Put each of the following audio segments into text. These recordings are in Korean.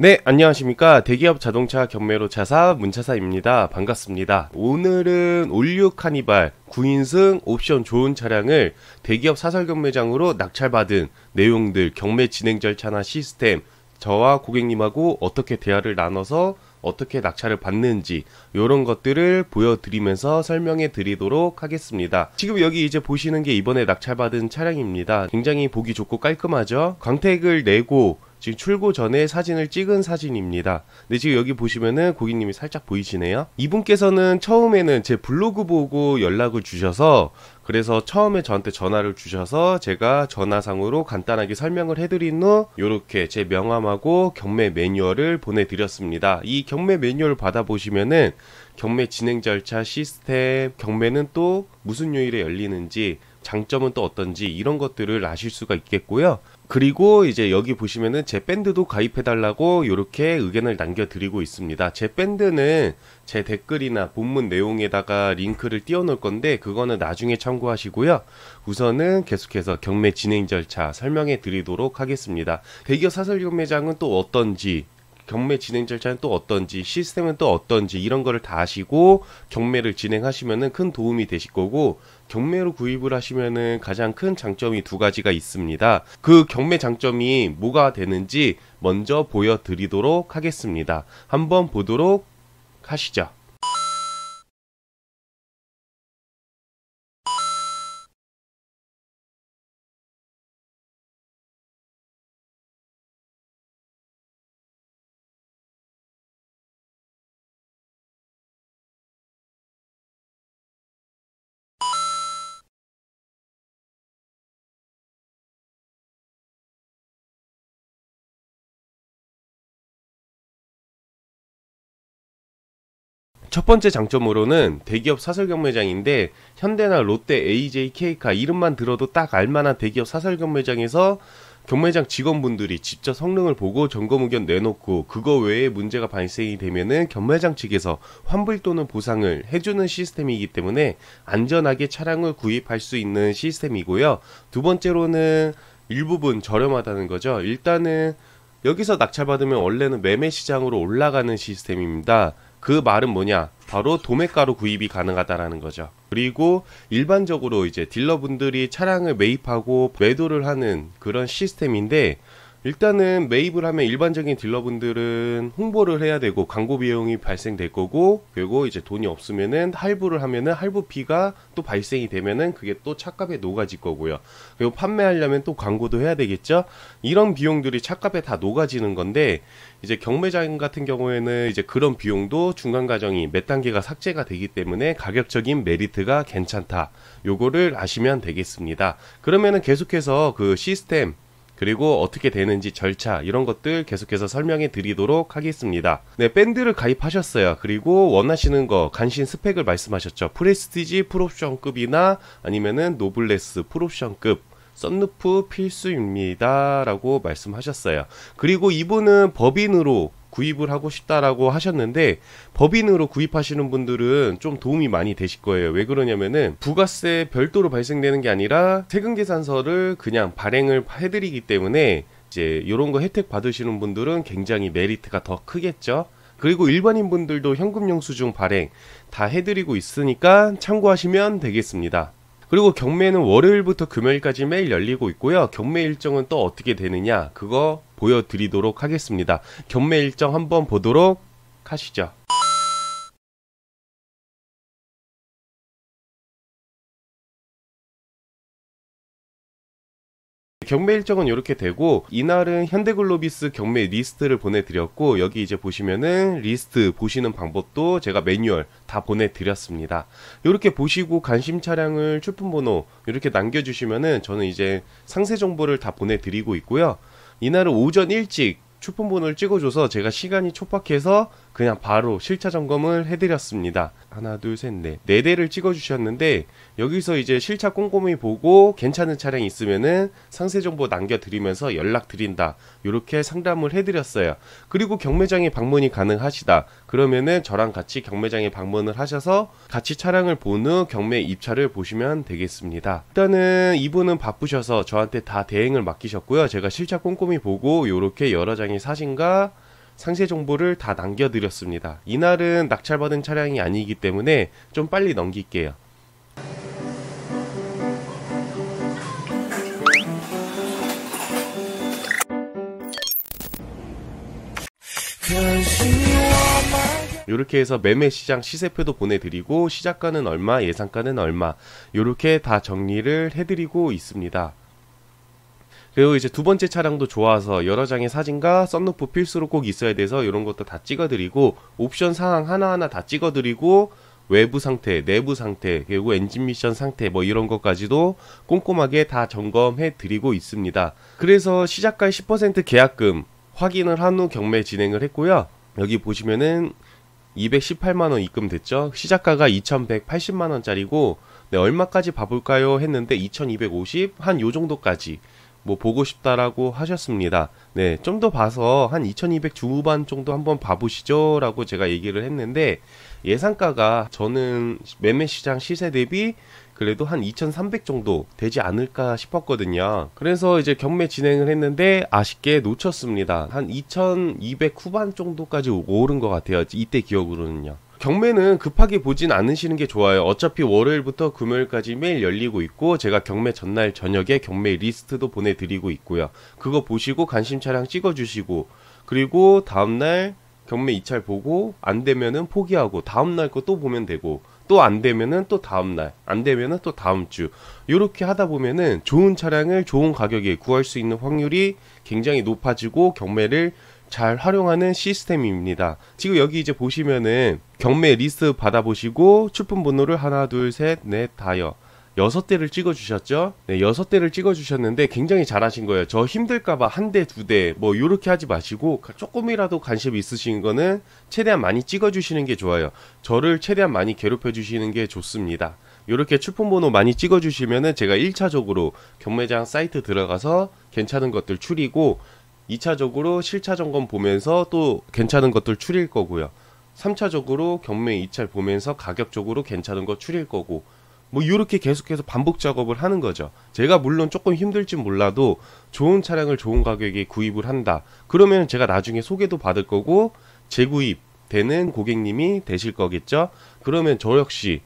네, 안녕하십니까. 대기업 자동차 경매로 차사 문차사입니다. 반갑습니다. 오늘은 올뉴 카니발 9인승 옵션 좋은 차량을 대기업 사설 경매장으로 낙찰받은 내용들, 경매 진행 절차나 시스템, 저와 고객님하고 어떻게 대화를 나눠서 어떻게 낙찰을 받는지 이런 것들을 보여드리면서 설명해 드리도록 하겠습니다. 지금 여기 이제 보시는 게 이번에 낙찰받은 차량입니다. 굉장히 보기 좋고 깔끔하죠. 광택을 내고 지금 출고 전에 사진을 찍은 사진입니다. 근데 지금 여기 보시면은 고객님이 살짝 보이시네요. 이분께서는 처음에는 제 블로그 보고 연락을 주셔서 그래서 처음에 저한테 전화를 주셔서 제가 전화상으로 간단하게 설명을 해드린 후 이렇게 제 명함하고 경매 매뉴얼을 보내드렸습니다. 이 경매 매뉴얼 받아보시면은 경매 진행 절차 시스템, 경매는 또 무슨 요일에 열리는지 장점은 또 어떤지 이런 것들을 아실 수가 있겠고요. 그리고 이제 여기 보시면은 제 밴드도 가입해달라고 이렇게 의견을 남겨드리고 있습니다. 제 밴드는 제 댓글이나 본문 내용에다가 링크를 띄워놓을 건데 그거는 나중에 참고하시고요. 우선은 계속해서 경매 진행 절차 설명해 드리도록 하겠습니다. 대기업 사설 경매장은 또 어떤지 경매 진행 절차는 또 어떤지 시스템은 또 어떤지 이런 거를 다 아시고 경매를 진행하시면은 큰 도움이 되실 거고 경매로 구입을 하시면은 가장 큰 장점이 두 가지가 있습니다. 그 경매 장점이 뭐가 되는지 먼저 보여드리도록 하겠습니다. 한번 보도록 하시죠. 첫 번째 장점으로는 대기업 사설 경매장인데 현대나 롯데, AJ, K카 이름만 들어도 딱 알만한 대기업 사설 경매장에서 경매장 직원분들이 직접 성능을 보고 점검 의견 내놓고 그거 외에 문제가 발생이 되면은 경매장 측에서 환불 또는 보상을 해주는 시스템이기 때문에 안전하게 차량을 구입할 수 있는 시스템이고요. 두 번째로는 일부분 저렴하다는 거죠. 일단은 여기서 낙찰받으면 원래는 매매 시장으로 올라가는 시스템입니다. 그 말은 뭐냐? 바로 도매가로 구입이 가능하다라는 거죠. 그리고 일반적으로 이제 딜러분들이 차량을 매입하고 매도를 하는 그런 시스템인데 일단은 매입을 하면 일반적인 딜러분들은 홍보를 해야 되고 광고 비용이 발생될 거고 그리고 이제 돈이 없으면은 할부를 하면은 할부비가 또 발생이 되면은 그게 또 차값에 녹아질 거고요. 그리고 판매하려면 또 광고도 해야 되겠죠. 이런 비용들이 차값에 다 녹아지는 건데 이제 경매장 같은 경우에는 이제 그런 비용도 중간 과정이 몇 단계가 삭제가 되기 때문에 가격적인 메리트가 괜찮다. 요거를 아시면 되겠습니다. 그러면은 계속해서 그 시스템 그리고 어떻게 되는지 절차 이런 것들 계속해서 설명해 드리도록 하겠습니다. 네, 밴드를 가입하셨어요. 그리고 원하시는 거 관심 스펙을 말씀하셨죠. 프레스티지 풀옵션급이나 아니면은 노블레스 풀옵션급 썬루프 필수입니다. 라고 말씀하셨어요. 그리고 이분은 법인으로 구입을 하고 싶다라고 하셨는데 법인으로 구입하시는 분들은 좀 도움이 많이 되실 거예요. 왜 그러냐면은 부가세 별도로 발생되는 게 아니라 세금 계산서를 그냥 발행을 해드리기 때문에 이제 이런 거 혜택 받으시는 분들은 굉장히 메리트가 더 크겠죠. 그리고 일반인 분들도 현금 영수증 발행 다 해드리고 있으니까 참고하시면 되겠습니다. 그리고 경매는 월요일부터 금요일까지 매일 열리고 있고요. 경매 일정은 또 어떻게 되느냐 그거 보여드리도록 하겠습니다. 경매 일정 한번 보도록 하시죠. 경매 일정은 이렇게 되고 이날은 현대글로비스 경매 리스트를 보내드렸고 여기 이제 보시면은 리스트 보시는 방법도 제가 매뉴얼 다 보내드렸습니다. 이렇게 보시고 관심 차량을 출품번호 이렇게 남겨주시면은 저는 이제 상세 정보를 다 보내드리고 있고요. 이날은 오전 일찍 출품번호를 찍어줘서 제가 시간이 촉박해서 그냥 바로 실차 점검을 해드렸습니다. 하나, 둘, 셋, 넷. 네 대를 찍어주셨는데, 여기서 이제 실차 꼼꼼히 보고 괜찮은 차량이 있으면은 상세 정보 남겨드리면서 연락드린다. 이렇게 상담을 해드렸어요. 그리고 경매장에 방문이 가능하시다. 그러면은 저랑 같이 경매장에 방문을 하셔서 같이 차량을 본 후 경매 입찰을 보시면 되겠습니다. 일단은 이분은 바쁘셔서 저한테 다 대행을 맡기셨고요. 제가 실차 꼼꼼히 보고 이렇게 여러 장의 사진과 상세 정보를 다 남겨드렸습니다. 이날은 낙찰받은 차량이 아니기 때문에 좀 빨리 넘길게요. 이렇게 해서 매매 시장 시세표도 보내드리고 시작가는 얼마, 예상가는 얼마 이렇게 다 정리를 해드리고 있습니다. 그리고 이제 두 번째 차량도 좋아서 여러 장의 사진과 썬루프 필수로 꼭 있어야 돼서 이런 것도 다 찍어드리고 옵션 사항 하나하나 다 찍어드리고 외부 상태, 내부 상태, 그리고 엔진 미션 상태 뭐 이런 것까지도 꼼꼼하게 다 점검해 드리고 있습니다. 그래서 시작가 10% 계약금 확인을 한 후 경매 진행을 했고요. 여기 보시면은 218만 원 입금됐죠. 시작가가 2,180만 원짜리고 네, 얼마까지 봐볼까요? 했는데 2,250 한 요 정도까지 뭐 보고 싶다라고 하셨습니다. 네, 좀 더 봐서 한 2,200 중후반 정도 한번 봐보시죠 라고 제가 얘기를 했는데 예상가가 저는 매매 시장 시세 대비 그래도 한 2,300 정도 되지 않을까 싶었거든요. 그래서 이제 경매 진행을 했는데 아쉽게 놓쳤습니다. 한 2,200 후반 정도까지 오른 것 같아요. 이때 기억으로는요. 경매는 급하게 보진 않으시는 게 좋아요. 어차피 월요일부터 금요일까지 매일 열리고 있고 제가 경매 전날 저녁에 경매 리스트도 보내드리고 있고요. 그거 보시고 관심 차량 찍어주시고 그리고 다음날 경매 이찰 보고 안 되면은 포기하고 다음날 거 또 보면 되고 또 안 되면은 또 다음날 안 되면은 또 다음 주 이렇게 하다 보면은 좋은 차량을 좋은 가격에 구할 수 있는 확률이 굉장히 높아지고 경매를 잘 활용하는 시스템입니다. 지금 여기 이제 보시면은 경매 리스트 받아보시고 출품 번호를 하나, 둘, 셋, 넷, 다여 여섯 대를 찍어 주셨죠? 네, 여섯 대를 찍어 주셨는데 굉장히 잘하신 거예요. 저 힘들까봐 한 대, 두 대, 뭐, 요렇게 하지 마시고, 조금이라도 관심 있으신 거는 최대한 많이 찍어 주시는 게 좋아요. 저를 최대한 많이 괴롭혀 주시는 게 좋습니다. 요렇게 출품 번호 많이 찍어 주시면은 제가 1차적으로 경매장 사이트 들어가서 괜찮은 것들 추리고, 2차적으로 실차 점검 보면서 또 괜찮은 것들 추릴 거고요. 3차적으로 경매 2차 보면서 가격적으로 괜찮은 거 추릴 거고, 뭐 이렇게 계속해서 반복 작업을 하는 거죠. 제가 물론 조금 힘들지 몰라도 좋은 차량을 좋은 가격에 구입을 한다. 그러면 제가 나중에 소개도 받을 거고 재구입 되는 고객님이 되실 거겠죠. 그러면 저 역시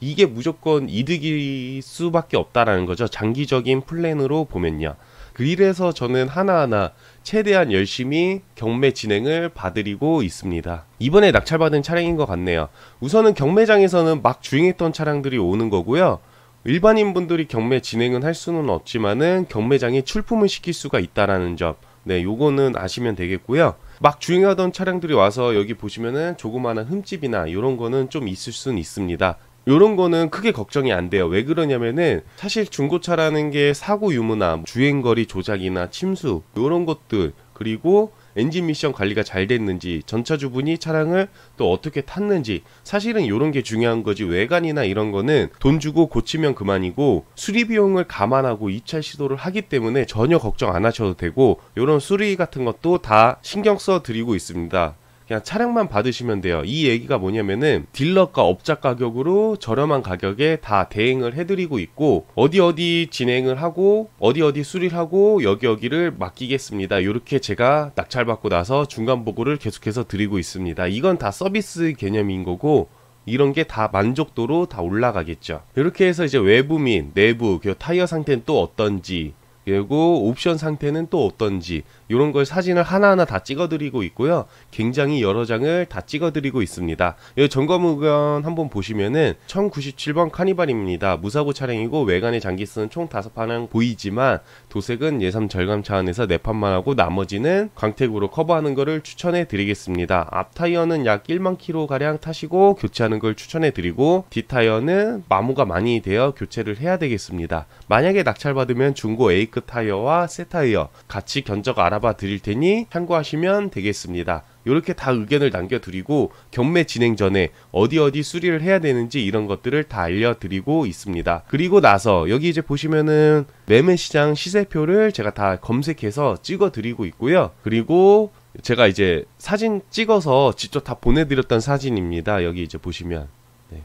이게 무조건 이득일 수밖에 없다라는 거죠. 장기적인 플랜으로 보면요. 그래서 저는 하나하나 최대한 열심히 경매 진행을 봐드리고 있습니다. 이번에 낙찰받은 차량인 것 같네요. 우선은 경매장에서는 막 주행했던 차량들이 오는 거고요. 일반인 분들이 경매 진행은 할 수는 없지만은 경매장에 출품을 시킬 수가 있다라는 점. 네, 요거는 아시면 되겠고요. 막 주행하던 차량들이 와서 여기 보시면은 조그마한 흠집이나 이런 거는 좀 있을 수는 있습니다. 요런 거는 크게 걱정이 안 돼요. 왜 그러냐면은 사실 중고차라는 게 사고 유무나 주행거리 조작이나 침수 요런 것들 그리고 엔진 미션 관리가 잘 됐는지 전차주분이 차량을 또 어떻게 탔는지 사실은 이런 게 중요한 거지 외관이나 이런 거는 돈 주고 고치면 그만이고 수리 비용을 감안하고 입찰 시도를 하기 때문에 전혀 걱정 안 하셔도 되고 이런 수리 같은 것도 다 신경 써 드리고 있습니다. 그냥 차량만 받으시면 돼요. 이 얘기가 뭐냐면은 딜러가 업자 가격으로 저렴한 가격에 다 대행을 해드리고 있고 어디 어디 진행을 하고 어디 어디 수리를 하고 여기 여기를 맡기겠습니다. 이렇게 제가 낙찰받고 나서 중간 보고를 계속해서 드리고 있습니다. 이건 다 서비스 개념인 거고 이런 게 다 만족도로 다 올라가겠죠. 이렇게 해서 이제 외부 및 내부 그 타이어 상태는 또 어떤지 그리고 옵션 상태는 또 어떤지 이런 걸 사진을 하나하나 다 찍어드리고 있고요. 굉장히 여러 장을 다 찍어드리고 있습니다. 이 점검 의견 한번 보시면은 1097번 카니발입니다. 무사고 차량이고 외관의 잔기스는 총 5판은 보이지만 도색은 예산 절감 차원에서 4판만 하고 나머지는 광택으로 커버하는 것을 추천해 드리겠습니다. 앞 타이어는 약 1만 킬로 가량 타시고 교체하는 걸 추천해 드리고 뒷 타이어는 마모가 많이 되어 교체를 해야 되겠습니다. 만약에 낙찰받으면 중고 A급 타이어와 새 타이어 같이 견적 알아 알아봐 드릴 테니 참고하시면 되겠습니다. 이렇게 다 의견을 남겨드리고 경매 진행 전에 어디 어디 수리를 해야 되는지 이런 것들을 다 알려드리고 있습니다. 그리고 나서 여기 이제 보시면은 매매 시장 시세표를 제가 다 검색해서 찍어드리고 있고요. 그리고 제가 이제 사진 찍어서 직접 다 보내드렸던 사진입니다. 여기 이제 보시면 네.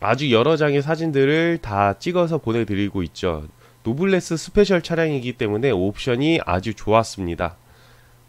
아주 여러 장의 사진들을 다 찍어서 보내드리고 있죠. 노블레스 스페셜 차량이기 때문에 옵션이 아주 좋았습니다.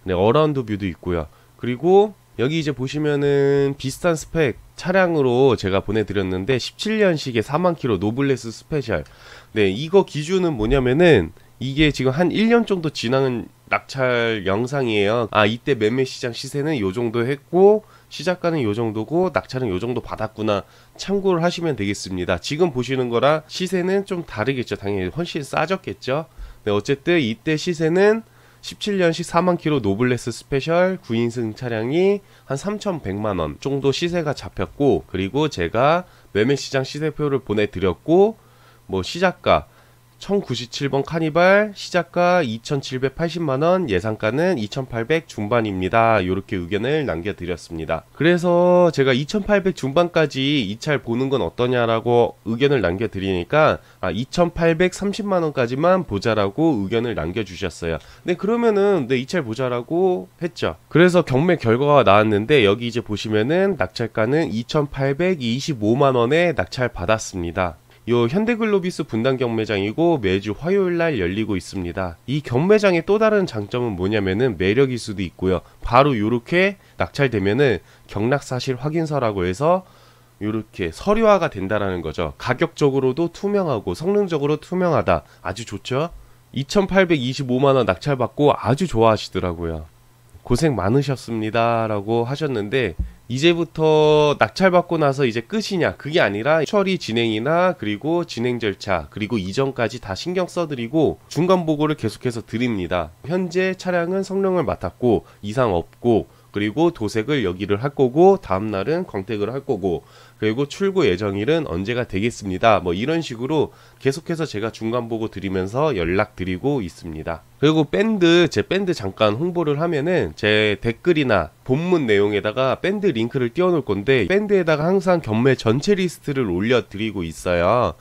네, around view도 있고요. 그리고 여기 이제 보시면은 비슷한 스펙 차량으로 제가 보내드렸는데 17년식의 4만 킬로 노블레스 스페셜. 네, 이거 기준은 뭐냐면은 이게 지금 한 1년 정도 지난 낙찰 영상이에요. 아, 이때 매매 시장 시세는 요 정도 했고 시작가는 요 정도고 낙찰은 요 정도 받았구나 참고를 하시면 되겠습니다. 지금 보시는 거랑 시세는 좀 다르겠죠. 당연히 훨씬 싸졌겠죠. 네, 어쨌든 이때 시세는 17년식 4만 킬로 노블레스 스페셜 9인승 차량이 한 3,100만 원 정도 시세가 잡혔고 그리고 제가 매매 시장 시세표를 보내드렸고 뭐 시작가 1097번 카니발 시작가 2780만원 예상가는 2800 중반입니다. 이렇게 의견을 남겨드렸습니다. 그래서 제가 2800 중반까지 이 차를 보는 건 어떠냐라고 의견을 남겨드리니까 아, 2830만원까지만 보자라고 의견을 남겨주셨어요. 네 그러면은 네, 이 차를 보자라고 했죠. 그래서 경매 결과가 나왔는데 여기 이제 보시면은 낙찰가는 2825만원에 낙찰 받았습니다. 요 현대글로비스 분당 경매장이고 매주 화요일 날 열리고 있습니다. 이 경매장의 또 다른 장점은 뭐냐면은 매력일 수도 있고요. 바로 요렇게 낙찰되면은 경락 사실 확인서라고 해서 요렇게 서류화가 된다라는 거죠. 가격적으로도 투명하고 성능적으로 투명하다. 아주 좋죠? 2825만 원 낙찰받고 아주 좋아하시더라고요. 고생 많으셨습니다. 라고 하셨는데, 이제부터 낙찰받고 나서 이제 끝이냐 그게 아니라 처리 진행이나 그리고 진행 절차 그리고 이전까지 다 신경 써드리고 중간 보고를 계속해서 드립니다. 현재 차량은 성능을 맡았고 이상 없고 그리고 도색을 여기를 할 거고 다음 날은 광택을 할 거고 그리고 출고 예정일은 언제가 되겠습니다. 뭐 이런 식으로 계속해서 제가 중간 보고 드리면서 연락 드리고 있습니다. 그리고 밴드 제 밴드 잠깐 홍보를 하면은 제 댓글이나 본문 내용에다가 밴드 링크를 띄워 놓을 건데 밴드에다가 항상 경매 전체 리스트를 올려 드리고 있어요.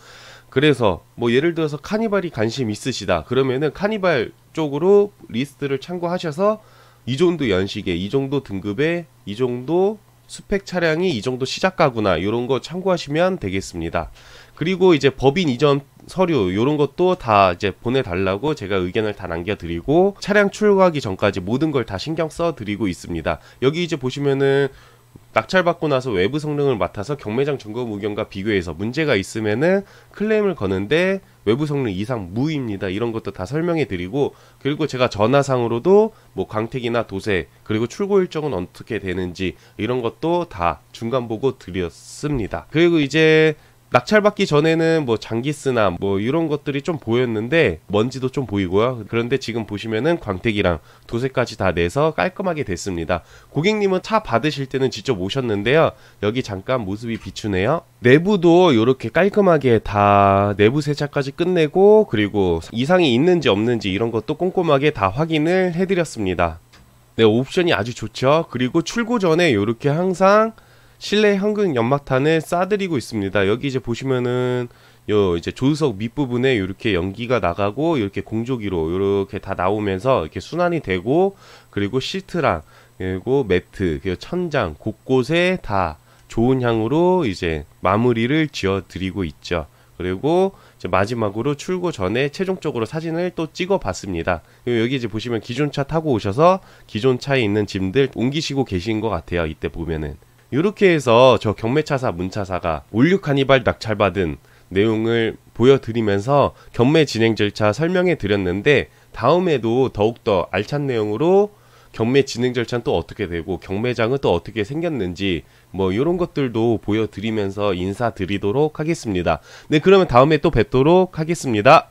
그래서 뭐 예를 들어서 카니발이 관심 있으시다. 그러면은 카니발 쪽으로 리스트를 참고하셔서 이 정도 연식에 이 정도 등급에 이 정도 스펙 차량이 이 정도 시작가구나 이런 거 참고하시면 되겠습니다. 그리고 이제 법인 이전 서류 이런 것도 다 이제 보내달라고 제가 의견을 다 남겨드리고 차량 출고하기 전까지 모든 걸 다 신경 써드리고 있습니다. 여기 이제 보시면은 낙찰받고 나서 외부 성능을 맡아서 경매장 점검 의견과 비교해서 문제가 있으면은 클레임을 거는데 외부 성능 이상 무입니다. 이런 것도 다 설명해 드리고 그리고 제가 전화상으로도 뭐 광택이나 도세 그리고 출고 일정은 어떻게 되는지 이런 것도 다 중간 보고 드렸습니다. 그리고 이제 낙찰받기 전에는 뭐 장기스나 뭐 이런 것들이 좀 보였는데 먼지도 좀 보이고요. 그런데 지금 보시면은 광택이랑 도색까지 다 내서 깔끔하게 됐습니다. 고객님은 차 받으실 때는 직접 오셨는데요. 여기 잠깐 모습이 비추네요. 내부도 이렇게 깔끔하게 다 내부 세차까지 끝내고 그리고 이상이 있는지 없는지 이런 것도 꼼꼼하게 다 확인을 해드렸습니다. 네, 옵션이 아주 좋죠. 그리고 출고 전에 이렇게 항상 실내 현금 연막탄을 싸드리고 있습니다. 여기 이제 보시면은 요 이제 조수석 밑부분에 이렇게 연기가 나가고 이렇게 공조기로 이렇게 다 나오면서 이렇게 순환이 되고 그리고 시트랑 그리고 매트 그리고 천장 곳곳에 다 좋은 향으로 이제 마무리를 지어 드리고 있죠. 그리고 마지막으로 출고 전에 최종적으로 사진을 또 찍어 봤습니다. 여기 이제 보시면 기존 차 타고 오셔서 기존 차에 있는 짐들 옮기시고 계신 것 같아요. 이때 보면은. 이렇게 해서 저 경매차사 문차사가 올류 카니발 낙찰받은 내용을 보여드리면서 경매 진행 절차 설명해 드렸는데 다음에도 더욱더 알찬 내용으로 경매 진행 절차는 또 어떻게 되고 경매장은 또 어떻게 생겼는지 뭐 이런 것들도 보여드리면서 인사드리도록 하겠습니다. 네 그러면 다음에 또 뵙도록 하겠습니다.